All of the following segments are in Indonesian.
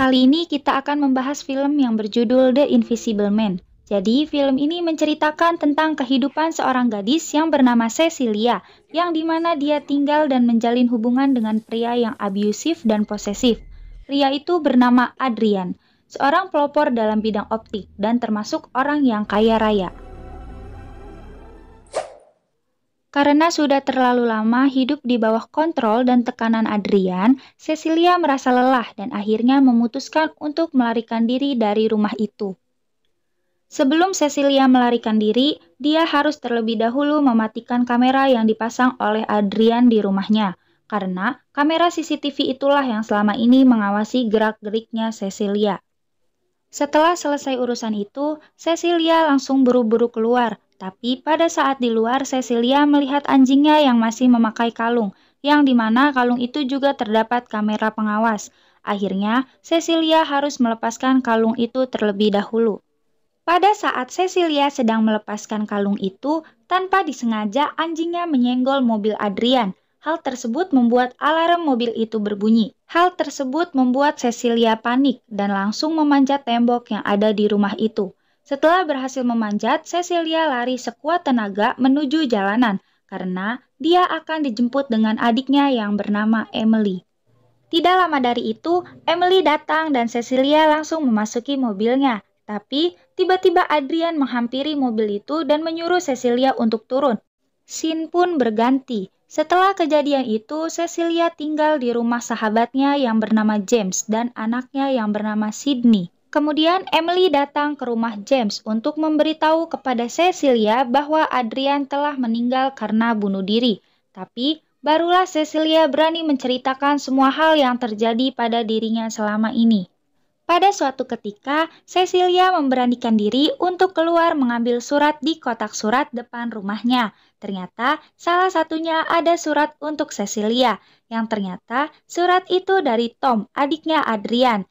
Kali ini kita akan membahas film yang berjudul The Invisible Man. Jadi, film ini menceritakan tentang kehidupan seorang gadis yang bernama Cecilia, yang di mana dia tinggal dan menjalin hubungan dengan pria yang abusif dan posesif. Pria itu bernama Adrian, seorang pelopor dalam bidang optik dan termasuk orang yang kaya raya. Karena sudah terlalu lama hidup di bawah kontrol dan tekanan Adrian, Cecilia merasa lelah dan akhirnya memutuskan untuk melarikan diri dari rumah itu. Sebelum Cecilia melarikan diri, dia harus terlebih dahulu mematikan kamera yang dipasang oleh Adrian di rumahnya, karena kamera CCTV itulah yang selama ini mengawasi gerak-geriknya Cecilia. Setelah selesai urusan itu, Cecilia langsung buru-buru keluar tapi pada saat di luar, Cecilia melihat anjingnya yang masih memakai kalung, yang di mana kalung itu juga terdapat kamera pengawas. Akhirnya, Cecilia harus melepaskan kalung itu terlebih dahulu. Pada saat Cecilia sedang melepaskan kalung itu, tanpa disengaja anjingnya menyenggol mobil Adrian. Hal tersebut membuat alarm mobil itu berbunyi. Hal tersebut membuat Cecilia panik dan langsung memanjat tembok yang ada di rumah itu. Setelah berhasil memanjat, Cecilia lari sekuat tenaga menuju jalanan karena dia akan dijemput dengan adiknya yang bernama Emily. Tidak lama dari itu, Emily datang dan Cecilia langsung memasuki mobilnya. Tapi tiba-tiba Adrian menghampiri mobil itu dan menyuruh Cecilia untuk turun. Scene pun berganti. Setelah kejadian itu, Cecilia tinggal di rumah sahabatnya yang bernama James dan anaknya yang bernama Sydney. Kemudian Emily datang ke rumah James untuk memberitahu kepada Cecilia bahwa Adrian telah meninggal karena bunuh diri. Tapi barulah Cecilia berani menceritakan semua hal yang terjadi pada dirinya selama ini. Pada suatu ketika, Cecilia memberanikan diri untuk keluar mengambil surat di kotak surat depan rumahnya. Ternyata salah satunya ada surat untuk Cecilia, yang ternyata surat itu dari Tom, adiknya Adrian.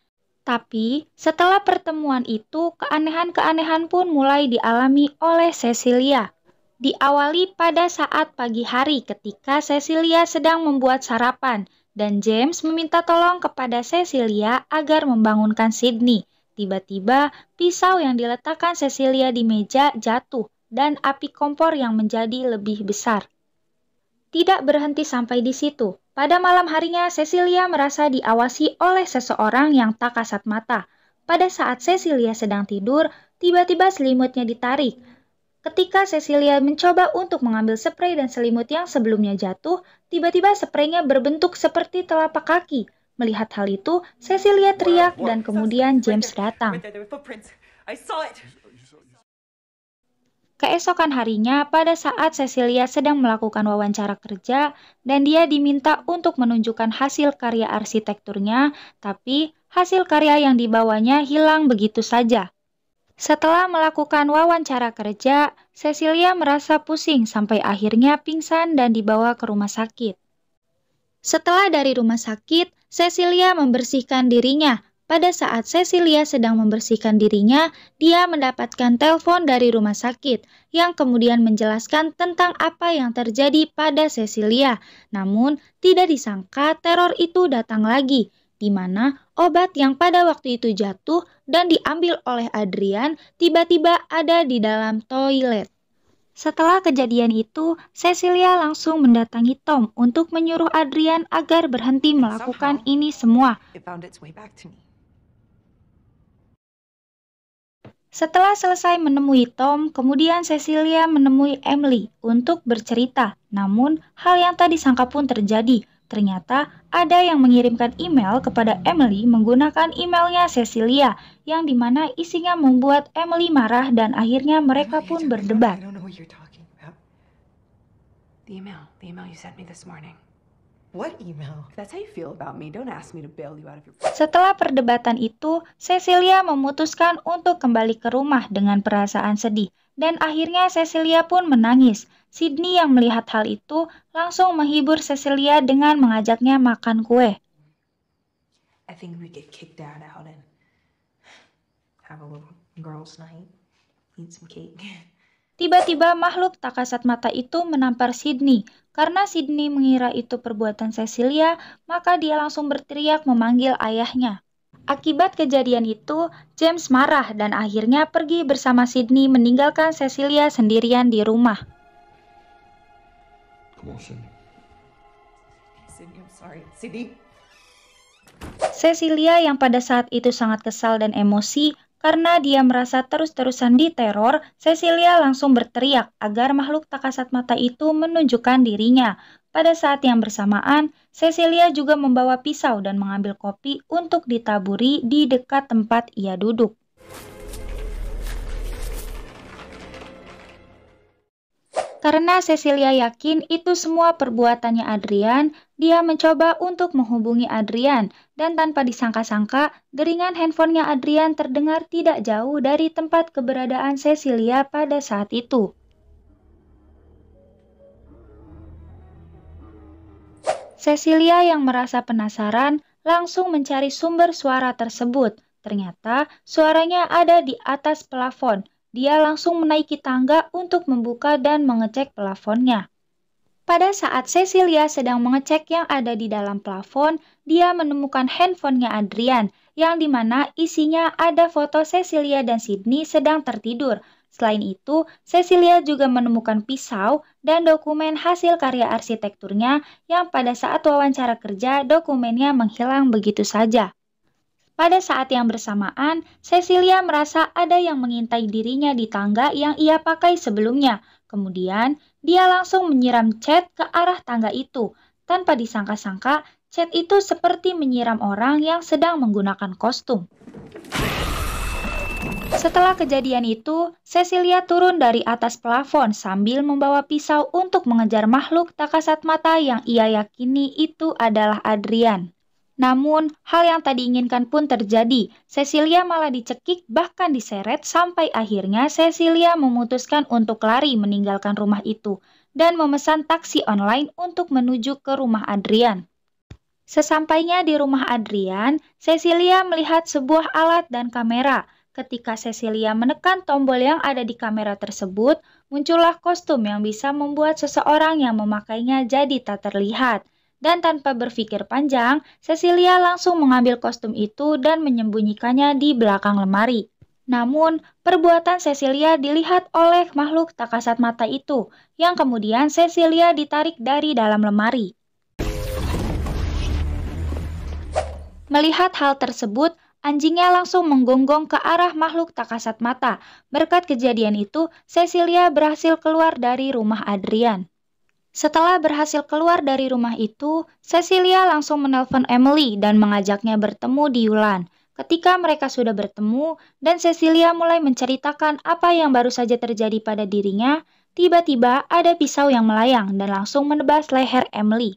Tapi setelah pertemuan itu, keanehan-keanehan pun mulai dialami oleh Cecilia. Diawali pada saat pagi hari ketika Cecilia sedang membuat sarapan dan James meminta tolong kepada Cecilia agar membangunkan Sydney. Tiba-tiba pisau yang diletakkan Cecilia di meja jatuh dan api kompor yang menjadi lebih besar. Tidak berhenti sampai di situ. Pada malam harinya, Cecilia merasa diawasi oleh seseorang yang tak kasat mata. Pada saat Cecilia sedang tidur, tiba-tiba selimutnya ditarik. Ketika Cecilia mencoba untuk mengambil spray dan selimut yang sebelumnya jatuh, tiba-tiba spraynya berbentuk seperti telapak kaki. Melihat hal itu, Cecilia teriak dan kemudian James datang. Keesokan harinya, pada saat Cecilia sedang melakukan wawancara kerja dan dia diminta untuk menunjukkan hasil karya arsitekturnya, tapi hasil karya yang dibawanya hilang begitu saja. Setelah melakukan wawancara kerja, Cecilia merasa pusing sampai akhirnya pingsan dan dibawa ke rumah sakit. Setelah dari rumah sakit, Cecilia membersihkan dirinya pada saat Cecilia sedang membersihkan dirinya, dia mendapatkan telepon dari rumah sakit yang kemudian menjelaskan tentang apa yang terjadi pada Cecilia. Namun, tidak disangka teror itu datang lagi, di mana obat yang pada waktu itu jatuh dan diambil oleh Adrian tiba-tiba ada di dalam toilet. Setelah kejadian itu, Cecilia langsung mendatangi Tom untuk menyuruh Adrian agar berhenti melakukan ini semua. Setelah selesai menemui Tom, kemudian Cecilia menemui Emily untuk bercerita. Namun, hal yang tadi sangka pun terjadi. Ternyata ada yang mengirimkan email kepada Emily menggunakan emailnya Cecilia, yang di mana isinya membuat Emily marah dan akhirnya mereka pun berdebat. The email, the email you sent me this morning. What email? That's how you feel about me. Don't ask me to bail you out of your... Setelah perdebatan itu, Cecilia memutuskan untuk kembali ke rumah dengan perasaan sedih. Dan akhirnya Cecilia pun menangis. Sydney yang melihat hal itu langsung menghibur Cecilia dengan mengajaknya makan kue. I think we get kicked out out and have a little girls night, eat some cake. Tiba-tiba makhluk tak kasat mata itu menampar Sydney. Karena Sydney mengira itu perbuatan Cecilia, maka dia langsung berteriak memanggil ayahnya. Akibat kejadian itu, James marah dan akhirnya pergi bersama Sydney meninggalkan Cecilia sendirian di rumah. Cecilia yang pada saat itu sangat kesal dan emosi karena dia merasa terus-terusan diteror, Cecilia langsung berteriak agar makhluk tak kasat mata itu menunjukkan dirinya. Pada saat yang bersamaan, Cecilia juga membawa pisau dan mengambil kopi untuk ditaburi di dekat tempat ia duduk. Karena Cecilia yakin itu semua perbuatannya Adrian, dia mencoba untuk menghubungi Adrian, dan tanpa disangka-sangka, deringan handphonenya Adrian terdengar tidak jauh dari tempat keberadaan Cecilia pada saat itu. Cecilia yang merasa penasaran langsung mencari sumber suara tersebut. Ternyata suaranya ada di atas plafon. Dia langsung menaiki tangga untuk membuka dan mengecek plafonnya. Pada saat Cecilia sedang mengecek yang ada di dalam plafon, dia menemukan handphonenya Adrian, yang di mana isinya ada foto Cecilia dan Sydney sedang tertidur, Selain itu, Cecilia juga menemukan pisau dan dokumen hasil karya arsitekturnya yang pada saat wawancara kerja dokumennya menghilang begitu saja. Pada saat yang bersamaan, Cecilia merasa ada yang mengintai dirinya di tangga yang ia pakai sebelumnya. Kemudian, dia langsung menyiram cat ke arah tangga itu. Tanpa disangka-sangka, cat itu seperti menyiram orang yang sedang menggunakan kostum. Setelah kejadian itu, Cecilia turun dari atas plafon sambil membawa pisau untuk mengejar makhluk tak kasat mata yang ia yakini itu adalah Adrian. Namun, hal yang tak diinginkan pun terjadi. Cecilia malah dicekik bahkan diseret sampai akhirnya Cecilia memutuskan untuk lari meninggalkan rumah itu dan memesan taksi online untuk menuju ke rumah Adrian. Sesampainya di rumah Adrian, Cecilia melihat sebuah alat dan kamera – Ketika Cecilia menekan tombol yang ada di kamera tersebut, muncullah kostum yang bisa membuat seseorang yang memakainya jadi tak terlihat. Dan tanpa berpikir panjang, Cecilia langsung mengambil kostum itu dan menyembunyikannya di belakang lemari. Namun, perbuatan Cecilia dilihat oleh makhluk tak kasat mata itu, yang kemudian Cecilia ditarik dari dalam lemari. Melihat hal tersebut, Anjingnya langsung menggonggong ke arah makhluk tak kasat mata. Berkat kejadian itu, Cecilia berhasil keluar dari rumah Adrian. Setelah berhasil keluar dari rumah itu, Cecilia langsung menelpon Emily dan mengajaknya bertemu di Yulan. Ketika mereka sudah bertemu dan Cecilia mulai menceritakan apa yang baru saja terjadi pada dirinya, tiba-tiba ada pisau yang melayang dan langsung menebas leher Emily.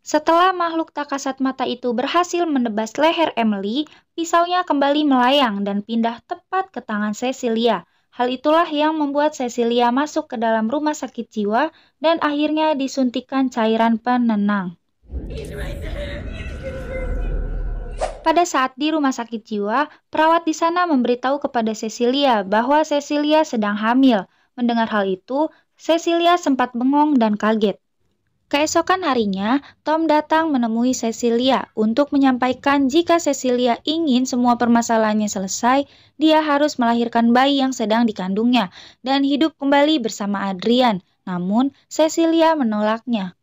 Setelah makhluk tak kasat mata itu berhasil menebas leher Emily, pisaunya kembali melayang dan pindah tepat ke tangan Cecilia. Hal itulah yang membuat Cecilia masuk ke dalam rumah sakit jiwa dan akhirnya disuntikan cairan penenang. Pada saat di rumah sakit jiwa, perawat di sana memberitahu kepada Cecilia bahwa Cecilia sedang hamil. Mendengar hal itu, Cecilia sempat bengong dan kaget. Keesokan harinya, Tom datang menemui Cecilia untuk menyampaikan jika Cecilia ingin semua permasalahannya selesai, dia harus melahirkan bayi yang sedang dikandungnya dan hidup kembali bersama Adrian. Namun, Cecilia menolaknya.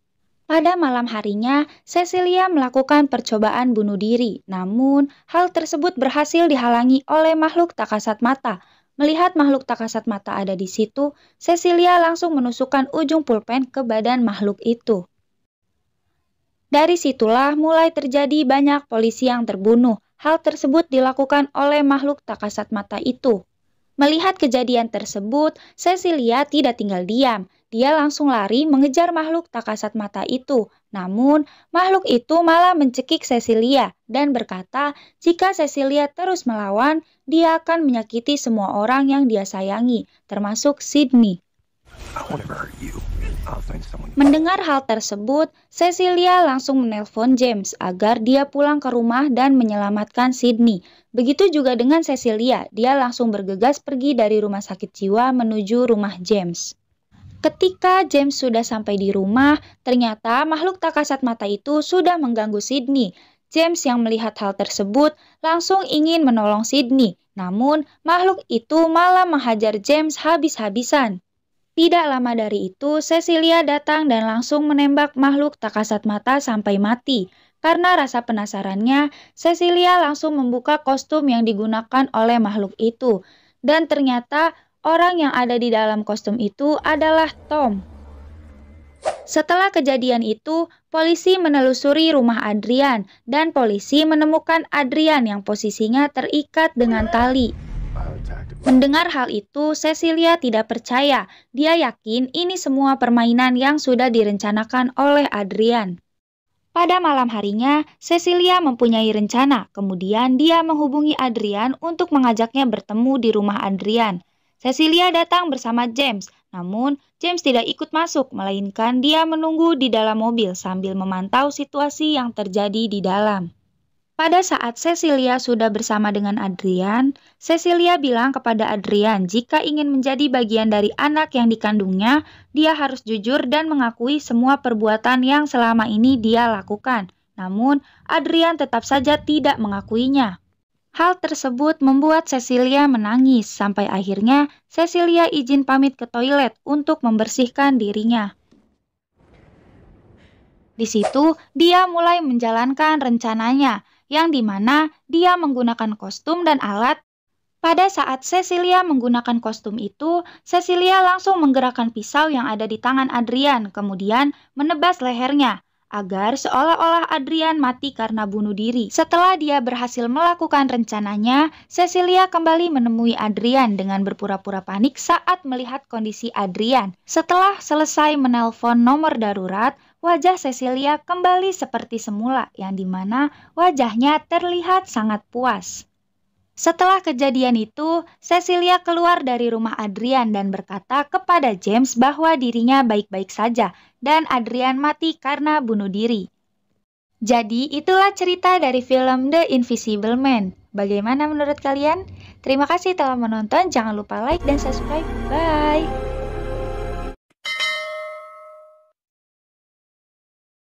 Pada malam harinya, Cecilia melakukan percobaan bunuh diri. Namun, hal tersebut berhasil dihalangi oleh makhluk tak kasat mata Melihat makhluk tak kasat mata ada di situ, Cecilia langsung menusukkan ujung pulpen ke badan makhluk itu. Dari situlah mulai terjadi banyak polisi yang terbunuh. Hal tersebut dilakukan oleh makhluk tak kasat mata itu. Melihat kejadian tersebut, Cecilia tidak tinggal diam. Dia langsung lari mengejar makhluk tak kasat mata itu. Namun, makhluk itu malah mencekik Cecilia dan berkata, jika Cecilia terus melawan, dia akan menyakiti semua orang yang dia sayangi, termasuk Sydney. Mendengar hal tersebut, Cecilia langsung menelpon James agar dia pulang ke rumah dan menyelamatkan Sydney. Begitu juga dengan Cecilia, dia langsung bergegas pergi dari rumah sakit jiwa menuju rumah James. Ketika James sudah sampai di rumah, ternyata makhluk tak kasat mata itu sudah mengganggu Sydney. James yang melihat hal tersebut langsung ingin menolong Sydney, namun makhluk itu malah menghajar James habis-habisan. Tidak lama dari itu, Cecilia datang dan langsung menembak makhluk tak kasat mata sampai mati. Karena rasa penasarannya, Cecilia langsung membuka kostum yang digunakan oleh makhluk itu. Dan ternyata orang yang ada di dalam kostum itu adalah Tom. Setelah kejadian itu, polisi menelusuri rumah Adrian dan polisi menemukan Adrian yang posisinya terikat dengan tali. Mendengar hal itu, Cecilia tidak percaya. Dia yakin ini semua permainan yang sudah direncanakan oleh Adrian. Pada malam harinya, Cecilia mempunyai rencana. Kemudian dia menghubungi Adrian untuk mengajaknya bertemu di rumah Adrian. Cecilia datang bersama James, namun James tidak ikut masuk, melainkan dia menunggu di dalam mobil sambil memantau situasi yang terjadi di dalam. Pada saat Cecilia sudah bersama dengan Adrian, Cecilia bilang kepada Adrian jika ingin menjadi bagian dari anak yang dikandungnya, dia harus jujur dan mengakui semua perbuatan yang selama ini dia lakukan. Namun, Adrian tetap saja tidak mengakuinya. Hal tersebut membuat Cecilia menangis sampai akhirnya Cecilia izin pamit ke toilet untuk membersihkan dirinya. Di situ, dia mulai menjalankan rencananya, yang di mana dia menggunakan kostum dan alat. Pada saat Cecilia menggunakan kostum itu, Cecilia langsung menggerakkan pisau yang ada di tangan Adrian, kemudian menebas lehernya agar seolah-olah Adrian mati karena bunuh diri. Setelah dia berhasil melakukan rencananya, Cecilia kembali menemui Adrian dengan berpura-pura panik saat melihat kondisi Adrian. Setelah selesai menelpon nomor darurat, wajah Cecilia kembali seperti semula, yang di mana wajahnya terlihat sangat puas. Setelah kejadian itu, Cecilia keluar dari rumah Adrian dan berkata kepada James bahwa dirinya baik-baik saja dan Adrian mati karena bunuh diri. Jadi, itulah cerita dari film The Invisible Man. Bagaimana menurut kalian? Terima kasih telah menonton. Jangan lupa like dan subscribe. Bye.